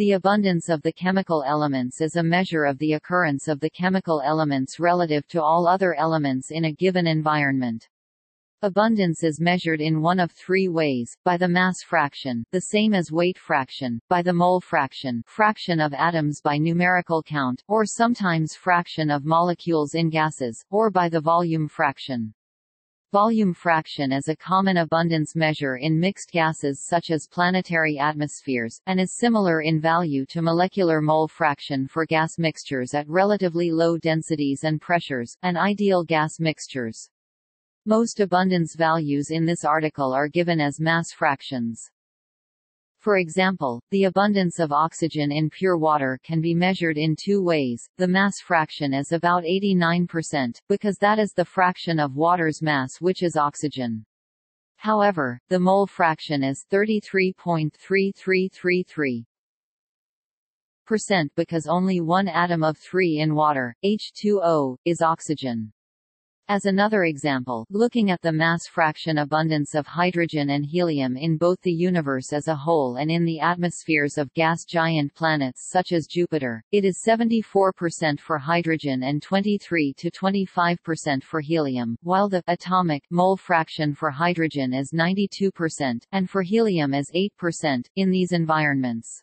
The abundance of the chemical elements is a measure of the occurrence of the chemical elements relative to all other elements in a given environment. Abundance is measured in one of three ways, by the mass fraction, the same as weight fraction, by the mole fraction fraction of atoms by numerical count, or sometimes fraction of molecules in gases, or by the volume fraction. Volume fraction is a common abundance measure in mixed gases such as planetary atmospheres, and is similar in value to molecular mole fraction for gas mixtures at relatively low densities and pressures, and ideal gas mixtures. Most abundance values in this article are given as mass fractions. For example, the abundance of oxygen in pure water can be measured in two ways. The mass fraction is about 89%, because that is the fraction of water's mass which is oxygen. However, the mole fraction is 33.3333 percent because only one atom of 3 in water, H2O, is oxygen. As another example, looking at the mass fraction abundance of hydrogen and helium in both the universe as a whole and in the atmospheres of gas giant planets such as Jupiter, it is 74% for hydrogen and 23 to 25% for helium, while the atomic mole fraction for hydrogen is 92%, and for helium is 8%, in these environments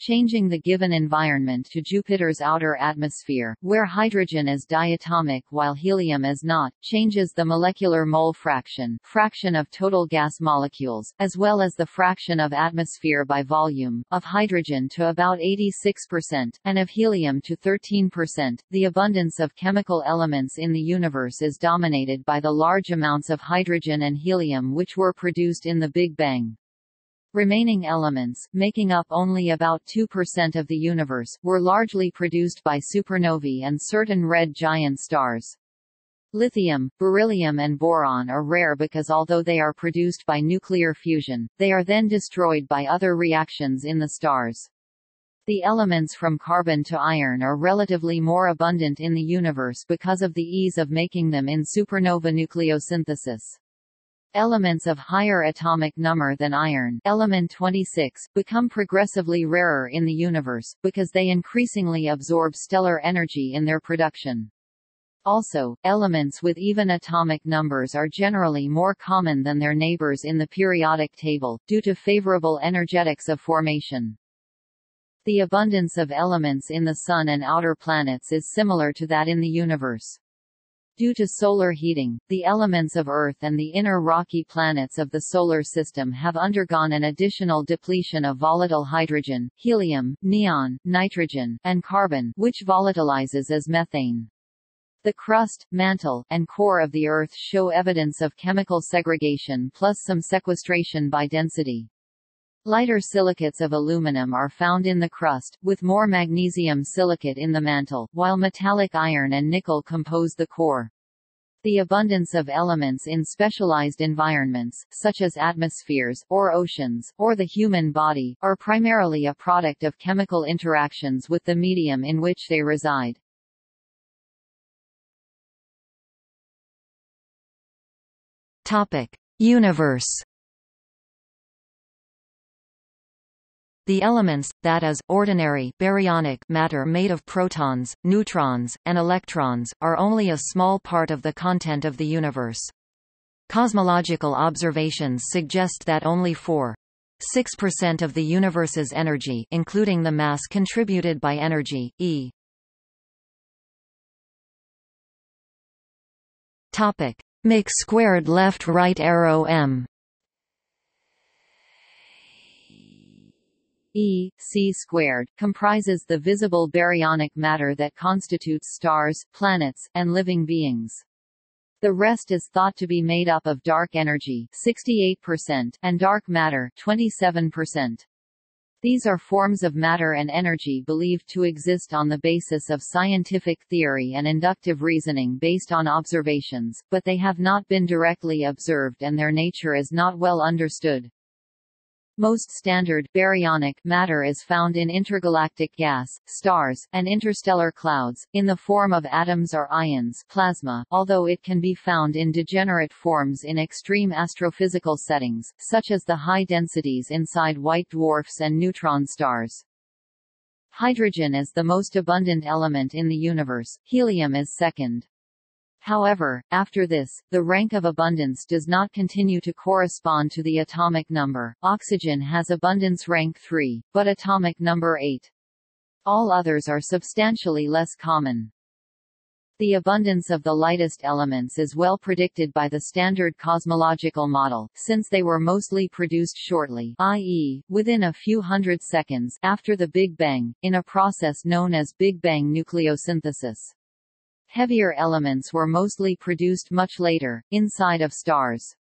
changing the given environment to Jupiter's outer atmosphere, where hydrogen is diatomic while helium is not, changes the molecular mole fraction fraction of total gas molecules, as well as the fraction of atmosphere by volume, of hydrogen to about 86%, and of helium to 13%. The abundance of chemical elements in the universe is dominated by the large amounts of hydrogen and helium which were produced in the Big Bang. Remaining elements, making up only about 2% of the universe, were largely produced by supernovae and certain red giant stars. Lithium, beryllium and boron are rare because although they are produced by nuclear fusion, they are then destroyed by other reactions in the stars. The elements from carbon to iron are relatively more abundant in the universe because of the ease of making them in supernova nucleosynthesis. Elements of higher atomic number than iron element 26, become progressively rarer in the universe, because they increasingly absorb stellar energy in their production. Also, elements with even atomic numbers are generally more common than their neighbors in the periodic table, due to favorable energetics of formation. The abundance of elements in the Sun and outer planets is similar to that in the universe. Due to solar heating, the elements of Earth and the inner rocky planets of the Solar System have undergone an additional depletion of volatile hydrogen, helium, neon, nitrogen, and carbon which volatilizes as methane. The crust, mantle, and core of the Earth show evidence of chemical segregation plus some sequestration by density. Lighter silicates of aluminum are found in the crust, with more magnesium silicate in the mantle, while metallic iron and nickel compose the core. The abundance of elements in specialized environments, such as atmospheres, or oceans, or the human body, are primarily a product of chemical interactions with the medium in which they reside. Universe The elements, that is, ordinary baryonic matter made of protons, neutrons, and electrons, are only a small part of the content of the universe. Cosmological observations suggest that only 4 6% of the universe's energy including the mass contributed by energy, e Topic. Mix squared left right arrow m E, c squared, comprises the visible baryonic matter that constitutes stars, planets, and living beings. The rest is thought to be made up of dark energy 68% and dark matter 27%. These are forms of matter and energy believed to exist on the basis of scientific theory and inductive reasoning based on observations, but they have not been directly observed and their nature is not well understood. Most standard baryonic matter is found in intergalactic gas, stars, and interstellar clouds, in the form of atoms or ions plasma, although it can be found in degenerate forms in extreme astrophysical settings, such as the high densities inside white dwarfs and neutron stars. Hydrogen is the most abundant element in the universe, helium is second. However, after this, the rank of abundance does not continue to correspond to the atomic number. Oxygen has abundance rank 3, but atomic number 8. All others are substantially less common. The abundance of the lightest elements is well predicted by the standard cosmological model, since they were mostly produced shortly i.e., within a few hundred seconds after the Big Bang, in a process known as Big Bang nucleosynthesis. Heavier elements were mostly produced much later, inside of stars.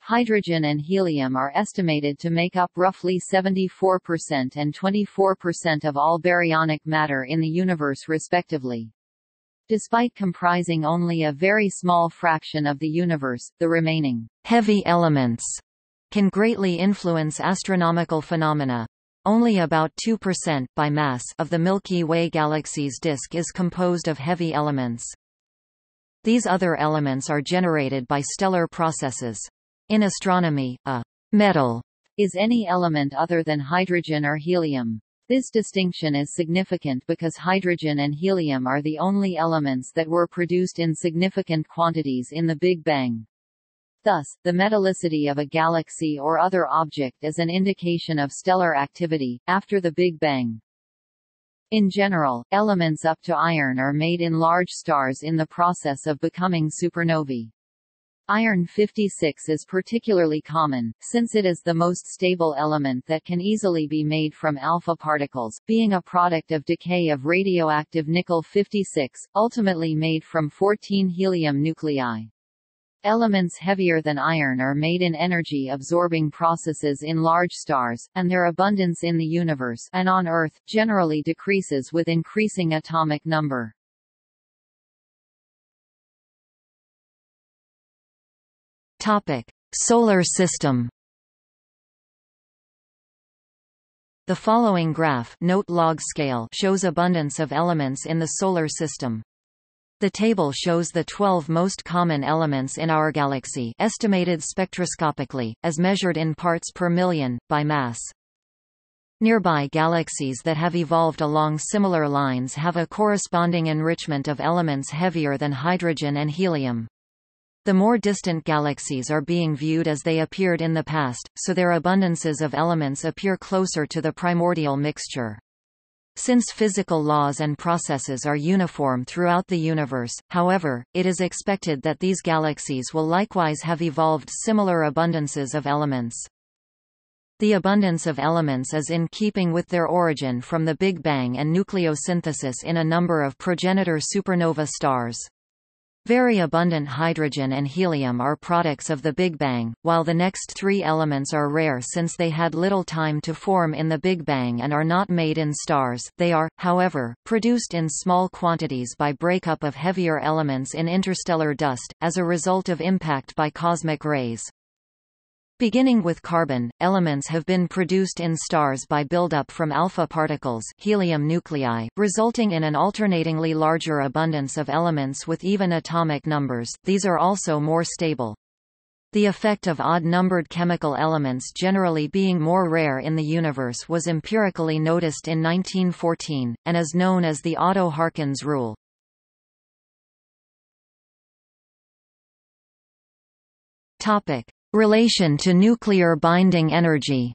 Hydrogen and helium are estimated to make up roughly 74% and 24% of all baryonic matter in the universe respectively. Despite comprising only a very small fraction of the universe, the remaining heavy elements can greatly influence astronomical phenomena. Only about 2% by mass of the Milky Way galaxy's disk is composed of heavy elements. These other elements are generated by stellar processes. In astronomy, a metal is any element other than hydrogen or helium. This distinction is significant because hydrogen and helium are the only elements that were produced in significant quantities in the Big Bang. Thus, the metallicity of a galaxy or other object is an indication of stellar activity, after the Big Bang. In general, elements up to iron are made in large stars in the process of becoming supernovae. Iron 56 is particularly common, since it is the most stable element that can easily be made from alpha particles, being a product of decay of radioactive nickel 56, ultimately made from 14 helium nuclei. Elements heavier than iron are made in energy-absorbing processes in large stars, and their abundance in the universe and on Earth generally decreases with increasing atomic number. Topic: Solar System. The following graph note log scale shows abundance of elements in the Solar System. The table shows the 12 most common elements in our galaxy estimated spectroscopically, as measured in parts per million, by mass. Nearby galaxies that have evolved along similar lines have a corresponding enrichment of elements heavier than hydrogen and helium. The more distant galaxies are being viewed as they appeared in the past, so their abundances of elements appear closer to the primordial mixture. Since physical laws and processes are uniform throughout the universe, however, it is expected that these galaxies will likewise have evolved similar abundances of elements. The abundance of elements is in keeping with their origin from the Big Bang and nucleosynthesis in a number of progenitor supernova stars. Very abundant hydrogen and helium are products of the Big Bang, while the next three elements are rare since they had little time to form in the Big Bang and are not made in stars. They are, however, produced in small quantities by breakup of heavier elements in interstellar dust, as a result of impact by cosmic rays. Beginning with carbon, elements have been produced in stars by buildup from alpha particles helium nuclei, resulting in an alternatingly larger abundance of elements with even atomic numbers, these are also more stable. The effect of odd-numbered chemical elements generally being more rare in the universe was empirically noticed in 1914, and is known as the Oddo-Harkins rule. Topic. Relation to nuclear binding energy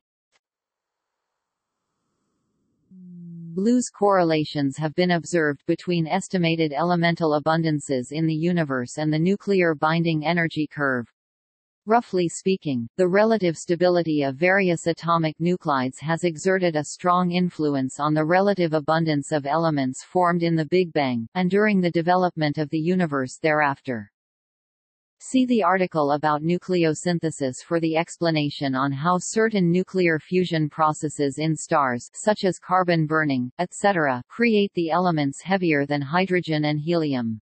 Blues correlations have been observed between estimated elemental abundances in the universe and the nuclear binding energy curve. Roughly speaking, the relative stability of various atomic nuclides has exerted a strong influence on the relative abundance of elements formed in the Big Bang, and during the development of the universe thereafter. See the article about nucleosynthesis for the explanation on how certain nuclear fusion processes in stars such as carbon burning, etc., create the elements heavier than hydrogen and helium.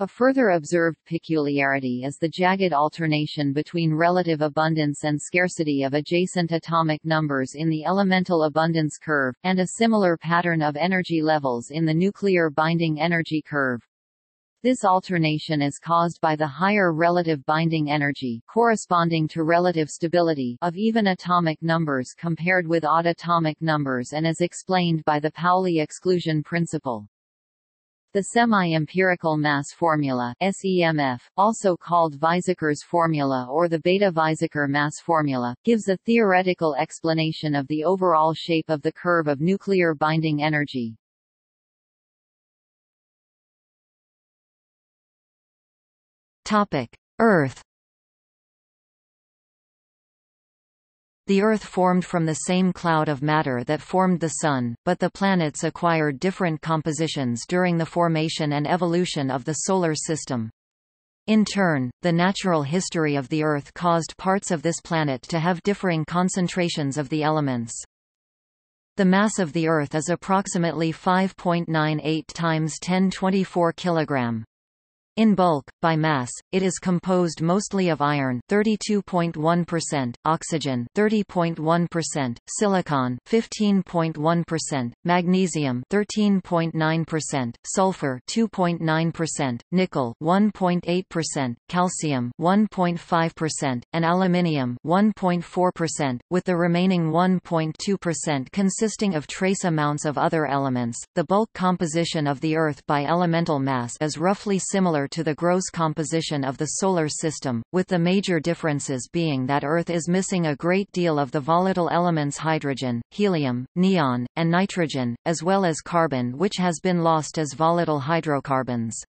A further observed peculiarity is the jagged alternation between relative abundance and scarcity of adjacent atomic numbers in the elemental abundance curve, and a similar pattern of energy levels in the nuclear binding energy curve. This alternation is caused by the higher relative binding energy corresponding to relative stability of even atomic numbers compared with odd atomic numbers and is explained by the Pauli exclusion principle. The semi-empirical mass formula SEMF, also called Weizsäcker's formula or the Bethe-Weizsäcker mass formula, gives a theoretical explanation of the overall shape of the curve of nuclear binding energy. Earth The Earth formed from the same cloud of matter that formed the Sun, but the planets acquired different compositions during the formation and evolution of the Solar System. In turn, the natural history of the Earth caused parts of this planet to have differing concentrations of the elements. The mass of the Earth is approximately 5.98 times 1024 kg. In bulk, by mass, it is composed mostly of iron 32.1%, oxygen 30.1%, silicon 15.1%, magnesium 13.9%, sulfur 2.9%, nickel 1.8%, calcium 1.5%, and aluminium 1.4%, with the remaining 1.2% consisting of trace amounts of other elements. The bulk composition of the Earth by elemental mass is roughly similar to the gross composition of the Solar System, with the major differences being that Earth is missing a great deal of the volatile elements hydrogen, helium, neon, and nitrogen, as well as carbon which has been lost as volatile hydrocarbons.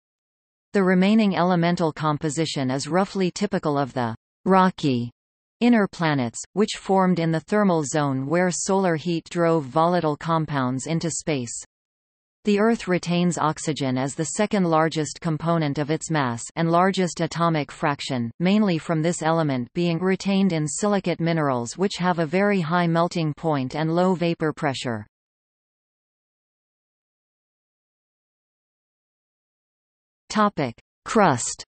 The remaining elemental composition is roughly typical of the rocky inner planets, which formed in the thermal zone where solar heat drove volatile compounds into space. The Earth retains oxygen as the second largest component of its mass and largest atomic fraction, mainly from this element being retained in silicate minerals which have a very high melting point and low vapor pressure. Topic: Crust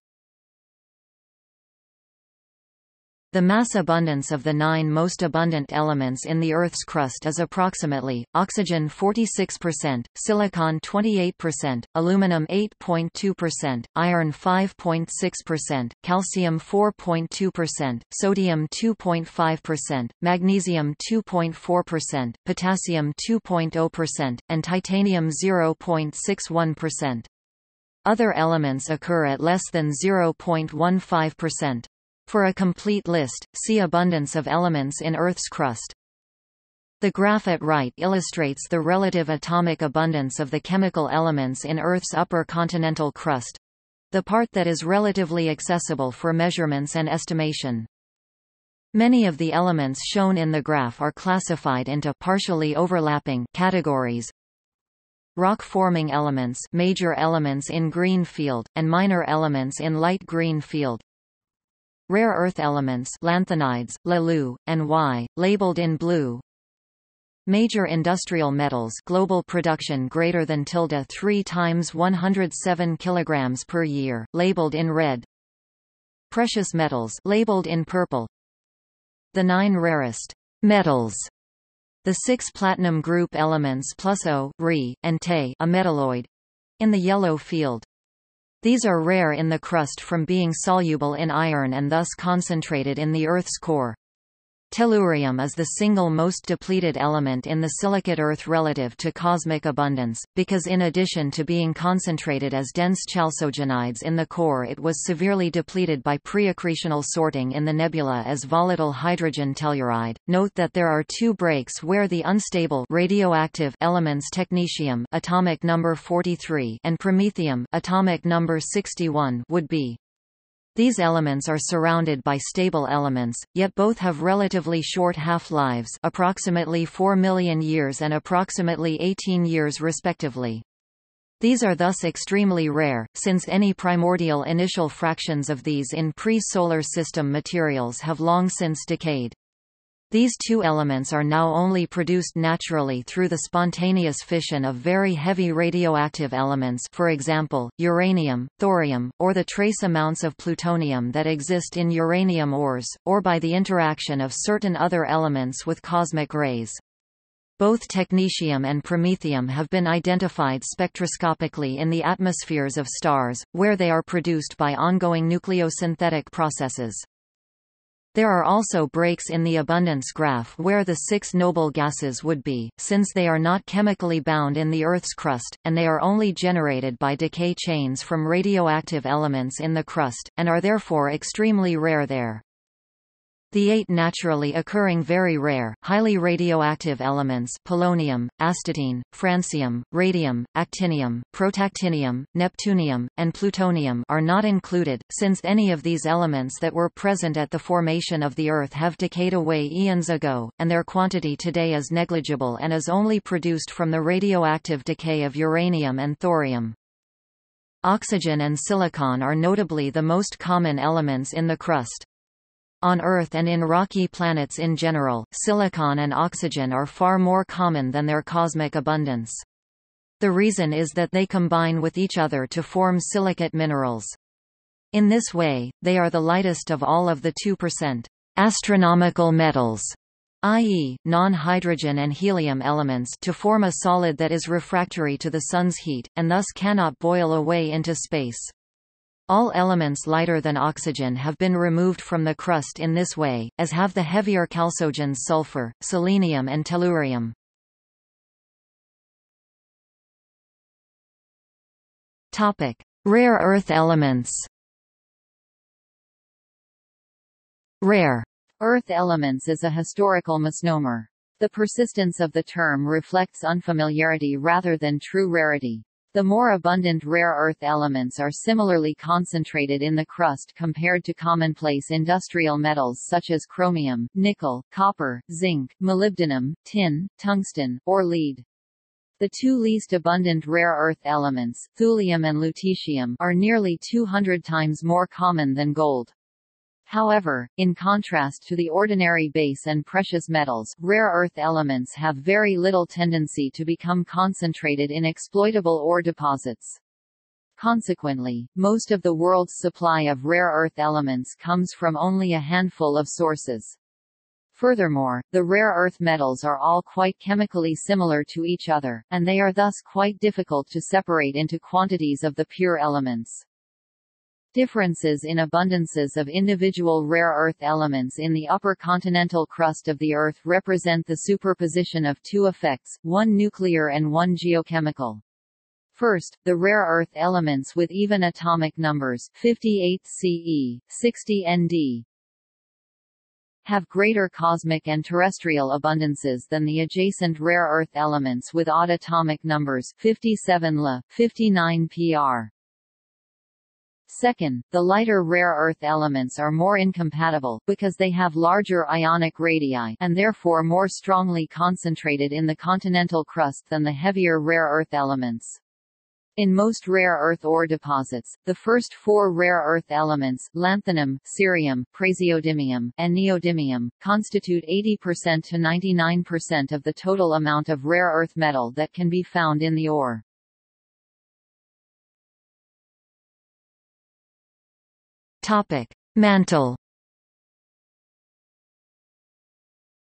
The mass abundance of the nine most abundant elements in the Earth's crust is approximately, oxygen 46%, silicon 28%, aluminum 8.2%, iron 5.6%, calcium 4.2%, sodium 2.5%, magnesium 2.4%, potassium 2.0%, and titanium 0.61%. Other elements occur at less than 0.15%. For a complete list, see abundance of elements in Earth's crust. The graph at right illustrates the relative atomic abundance of the chemical elements in Earth's upper continental crust the part that is relatively accessible for measurements and estimation. Many of the elements shown in the graph are classified into partially overlapping categories. Rock-forming elements major elements in green field, and minor elements in light green field. Rare earth elements lanthanides, LeLu, and Y, labeled in blue. Major industrial metals global production greater than tilde 3 times 107 kilograms per year, labeled in red. Precious metals labeled in purple. The nine rarest metals the six platinum group elements plus O, Re, and Te a metalloid in the yellow field. These are rare in the crust from being soluble in iron and thus concentrated in the Earth's core. Tellurium is the single most depleted element in the silicate Earth relative to cosmic abundance, because in addition to being concentrated as dense chalcogenides in the core it was severely depleted by preaccretional sorting in the nebula as volatile hydrogen telluride. Note that there are two breaks where the unstable radioactive elements technetium atomic number 43 and promethium atomic number 61 would be. These elements are surrounded by stable elements, yet both have relatively short half-lives approximately 4 million years and approximately 18 years respectively. These are thus extremely rare, since any primordial initial fractions of these in pre-solar system materials have long since decayed. These two elements are now only produced naturally through the spontaneous fission of very heavy radioactive elements for example, uranium, thorium, or the trace amounts of plutonium that exist in uranium ores, or by the interaction of certain other elements with cosmic rays. Both technetium and promethium have been identified spectroscopically in the atmospheres of stars, where they are produced by ongoing nucleosynthetic processes. There are also breaks in the abundance graph where the six noble gases would be, since they are not chemically bound in the Earth's crust, and they are only generated by decay chains from radioactive elements in the crust, and are therefore extremely rare there. The eight naturally occurring very rare, highly radioactive elements polonium, astatine, francium, radium, actinium, protactinium, neptunium, and plutonium are not included, since any of these elements that were present at the formation of the Earth have decayed away eons ago, and their quantity today is negligible and is only produced from the radioactive decay of uranium and thorium. Oxygen and silicon are notably the most common elements in the crust. On Earth and in rocky planets in general, silicon and oxygen are far more common than their cosmic abundance. The reason is that they combine with each other to form silicate minerals. In this way, they are the lightest of all of the 2% astronomical metals, i.e., non-hydrogen and helium elements to form a solid that is refractory to the Sun's heat, and thus cannot boil away into space. All elements lighter than oxygen have been removed from the crust in this way, as have the heavier chalcogens sulfur, selenium and tellurium. Topic: Rare earth elements. Rare earth elements is a historical misnomer. The persistence of the term reflects unfamiliarity rather than true rarity. The more abundant rare earth elements are similarly concentrated in the crust compared to commonplace industrial metals such as chromium, nickel, copper, zinc, molybdenum, tin, tungsten, or lead. The two least abundant rare earth elements, thulium and lutetium, are nearly 200 times more common than gold. However, in contrast to the ordinary base and precious metals, rare earth elements have very little tendency to become concentrated in exploitable ore deposits. Consequently, most of the world's supply of rare earth elements comes from only a handful of sources. Furthermore, the rare earth metals are all quite chemically similar to each other, and they are thus quite difficult to separate into quantities of the pure elements. Differences in abundances of individual rare earth elements in the upper continental crust of the Earth represent the superposition of two effects, one nuclear and one geochemical. First, the rare earth elements with even atomic numbers 58 CE, 60 ND, have greater cosmic and terrestrial abundances than the adjacent rare earth elements with odd atomic numbers 57 La, 59 PR. Second, the lighter rare earth elements are more incompatible, because they have larger ionic radii and therefore more strongly concentrated in the continental crust than the heavier rare earth elements. In most rare earth ore deposits, the first four rare earth elements lanthanum, cerium, praseodymium, and neodymium, constitute 80% to 99% of the total amount of rare earth metal that can be found in the ore. Topic: Mantle.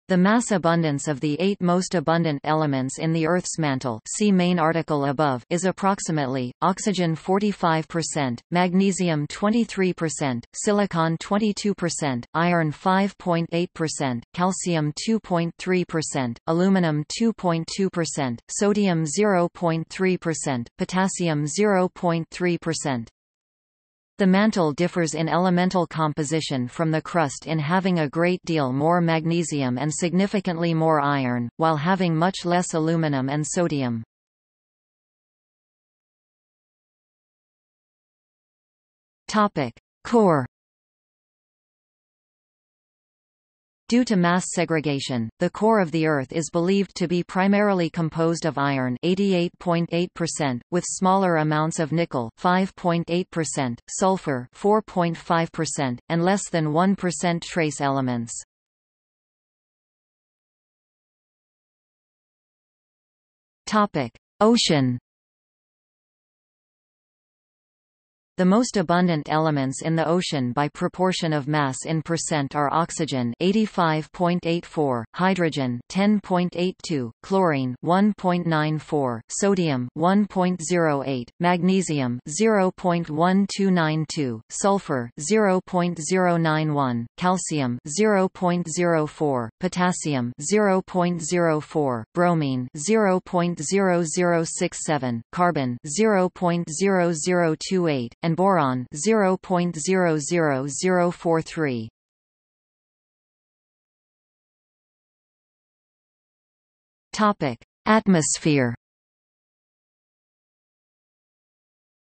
The mass abundance of the eight most abundant elements in the Earth's mantle see main article above is approximately, oxygen 45%, magnesium 23%, silicon 22%, iron 5.8%, calcium 2.3%, aluminum 2.2%, sodium 0.3%, potassium 0.3%. The mantle differs in elemental composition from the crust in having a great deal more magnesium and significantly more iron, while having much less aluminum and sodium. Topic: Core Due to mass segregation, the core of the Earth is believed to be primarily composed of iron 88.8%, with smaller amounts of nickel 5.8%, sulfur 4.5%, and less than 1% trace elements. Topic: Ocean The most abundant elements in the ocean by proportion of mass in percent are oxygen 85.84, hydrogen 10.82, chlorine 1.94, sodium 1.08, magnesium 0.1292, sulfur 0.091, calcium 0.04, potassium 0.04, bromine 0.0067, carbon 0.0028 and boron 0.00043. Topic: Atmosphere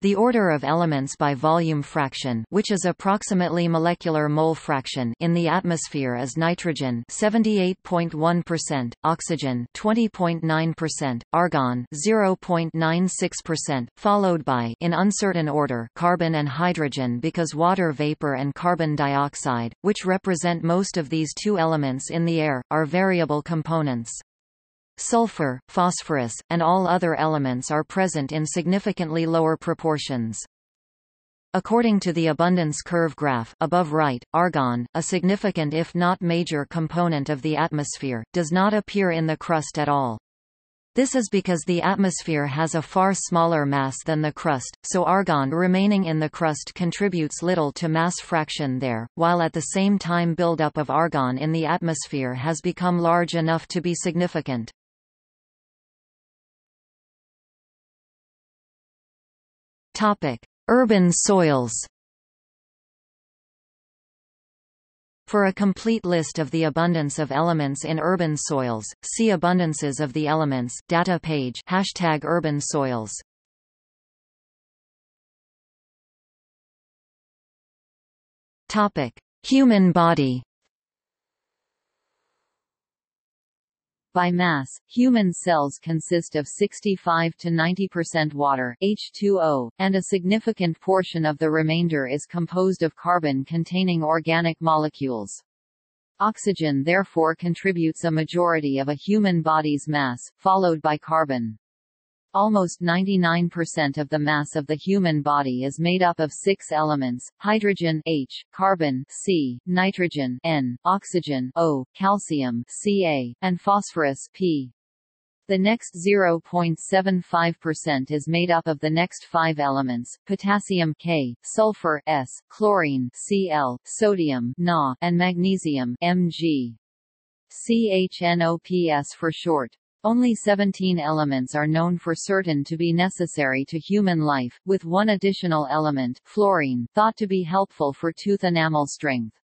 The order of elements by volume fraction which is approximately molecular mole fraction in the atmosphere is nitrogen 78.1%, oxygen 20.9%, argon 0.96%, followed by in uncertain order carbon and hydrogen because water vapor and carbon dioxide, which represent most of these two elements in the air, are variable components. Sulfur, phosphorus, and all other elements are present in significantly lower proportions. According to the abundance curve graph above right, argon, a significant if not major component of the atmosphere, does not appear in the crust at all. This is because the atmosphere has a far smaller mass than the crust, so argon remaining in the crust contributes little to mass fraction there, while at the same time buildup of argon in the atmosphere has become large enough to be significant. Topic: Urban soils. For a complete list of the abundance of elements in urban soils, see Abundances of the elements data page hashtag urban soils. Topic: Human body. By mass, human cells consist of 65 to 90% water H2O, and a significant portion of the remainder is composed of carbon-containing organic molecules. Oxygen therefore contributes a majority of a human body's mass, followed by carbon. Almost 99% of the mass of the human body is made up of six elements, hydrogen H, carbon C, nitrogen N, oxygen O, calcium Ca, and phosphorus P. The next 0.75% is made up of the next five elements, potassium K, sulfur S, chlorine Cl, sodium Na, and magnesium Mg. CHNOPS for short. Only 17 elements are known for certain to be necessary to human life, with one additional element fluorine, thought to be helpful for tooth enamel strength.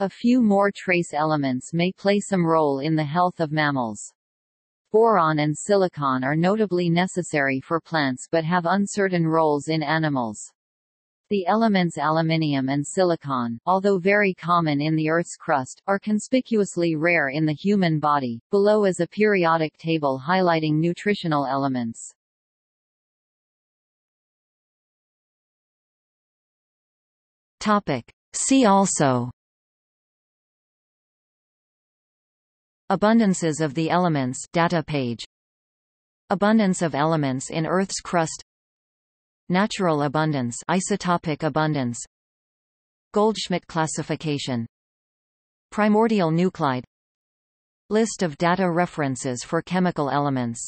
A few more trace elements may play some role in the health of mammals. Boron and silicon are notably necessary for plants but have uncertain roles in animals. The elements aluminium and silicon, although very common in the Earth's crust, are conspicuously rare in the human body. Below is a periodic table highlighting nutritional elements. Topic. See also Abundances of the elements data page Abundance of elements in Earth's crust Natural abundance isotopic abundance. Goldschmidt classification. Primordial nuclide. List of data references for chemical elements